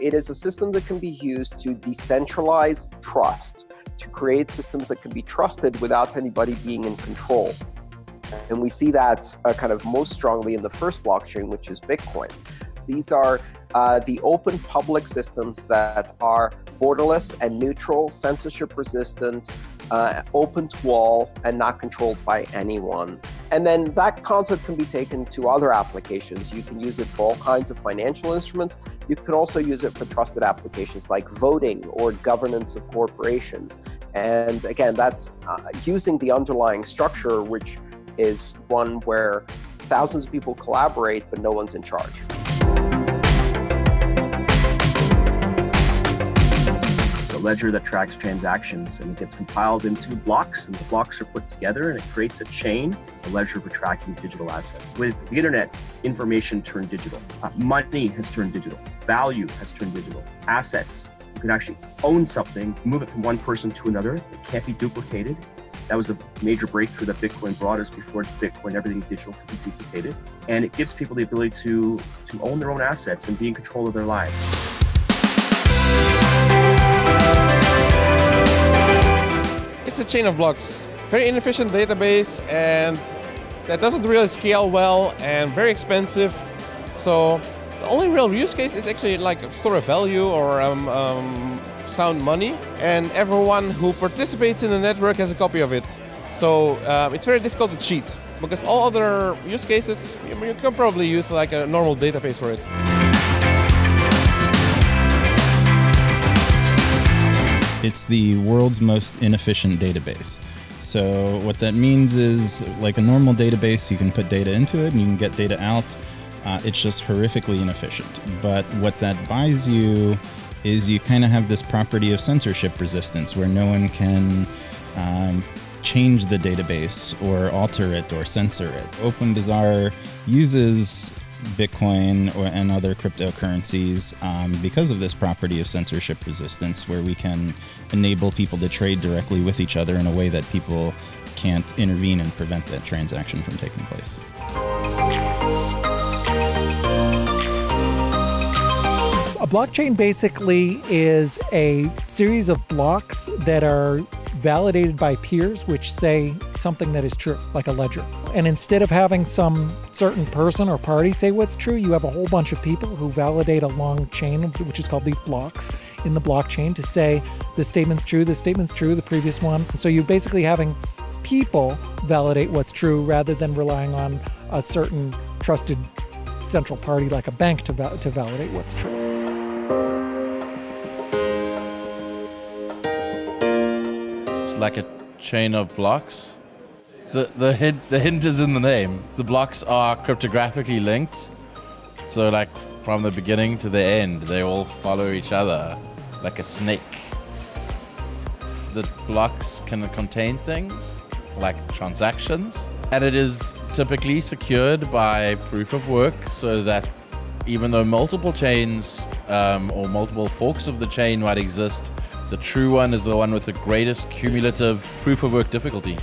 it is a system that can be used to decentralize trust, to create systems that can be trusted without anybody being in control. And we see that uh, kind of most strongly in the first blockchain, which is Bitcoin. These are uh, the open public systems that are borderless and neutral, censorship resistant, uh, open to all, and not controlled by anyone. And then that concept can be taken to other applications. You can use it for all kinds of financial instruments. You can also use it for trusted applications like voting or governance of corporations. And again, that's uh, using the underlying structure, which is one where thousands of people collaborate, but no one's in charge. Ledger that tracks transactions and it gets compiled into blocks and the blocks are put together and it creates a chain. It's a ledger for tracking digital assets. With the internet, information turned digital. Uh, money has turned digital. Value has turned digital. Assets, you can actually own something, move it from one person to another. It can't be duplicated. That was a major breakthrough that Bitcoin brought us before Bitcoin, everything digital could be duplicated. And it gives people the ability to, to own their own assets and be in control of their lives. A chain of blocks. Very inefficient database and that doesn't really scale well and very expensive. So the only real use case is actually like store of value or um, um, sound money. And everyone who participates in the network has a copy of it. So uh, it's very difficult to cheat because all other use cases, you can probably use like a normal database for it. It's the world's most inefficient database. So what that means is like a normal database, you can put data into it and you can get data out. Uh, it's just horrifically inefficient. But what that buys you is you kind of have this property of censorship resistance where no one can um, change the database or alter it or censor it. OpenBazaar uses Bitcoin and other cryptocurrencies um, because of this property of censorship resistance, where we can enable people to trade directly with each other in a way that people can't intervene and prevent that transaction from taking place. A blockchain basically is a series of blocks that are validated by peers, which say something that is true, like a ledger. And instead of having some certain person or party say what's true, you have a whole bunch of people who validate a long chain, which is called these blocks in the blockchain, to say this statement's true, this statement's true, the previous one. So you're basically having people validate what's true rather than relying on a certain trusted central party like a bank to, va- to validate what's true. Like a chain of blocks the the hint the hint is in the name. The blocks are cryptographically linked, so like from the beginning to the end, they all follow each other like a snake. The blocks can contain things like transactions, and it is typically secured by proof of work, so that even though multiple chains um, or multiple forks of the chain might exist, the true one is the one with the greatest cumulative proof of work difficulty.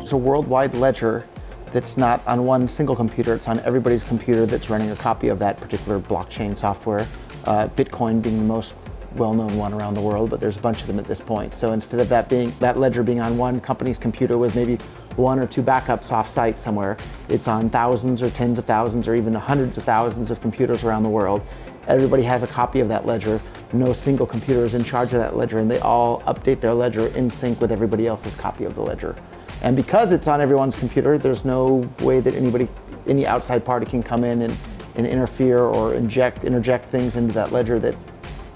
It's a worldwide ledger that's not on one single computer, it's on everybody's computer that's running a copy of that particular blockchain software. Uh, Bitcoin being the most well-known one around the world, but there's a bunch of them at this point. So instead of that being that ledger being on one company's computer with maybe one or two backups off-site somewhere, it's on thousands or tens of thousands or even hundreds of thousands of computers around the world. Everybody has a copy of that ledger. No single computer is in charge of that ledger, and they all update their ledger in sync with everybody else's copy of the ledger. And because it's on everyone's computer, there's no way that anybody, any outside party can come in and, and interfere or inject, interject things into that ledger that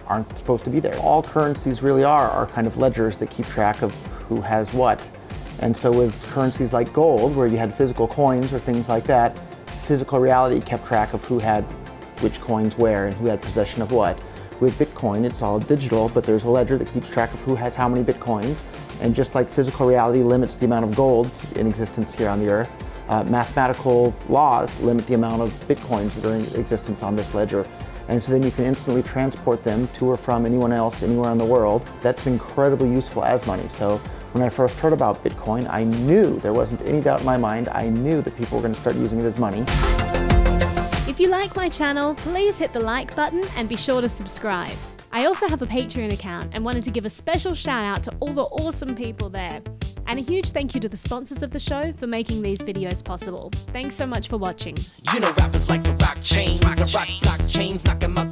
aren't supposed to be there. All currencies really are, are kind of ledgers that keep track of who has what. And so with currencies like gold, where you had physical coins or things like that, physical reality kept track of who had which coins where and who had possession of what. With Bitcoin, it's all digital, but there's a ledger that keeps track of who has how many Bitcoins and just like physical reality limits the amount of gold in existence here on the Earth, uh, mathematical laws limit the amount of bitcoins that are in existence on this ledger. And so then you can instantly transport them to or from anyone else anywhere in the world. That's incredibly useful as money. So when I first heard about Bitcoin, I knew, there wasn't any doubt in my mind, I knew that people were going to start using it as money. If you like my channel, please hit the like button and be sure to subscribe. I also have a Patreon account and wanted to give a special shout out to all the awesome people there. And a huge thank you to the sponsors of the show for making these videos possible. Thanks so much for watching. You know rappers like to rock chains, rock, rock, rock chains, knock 'em out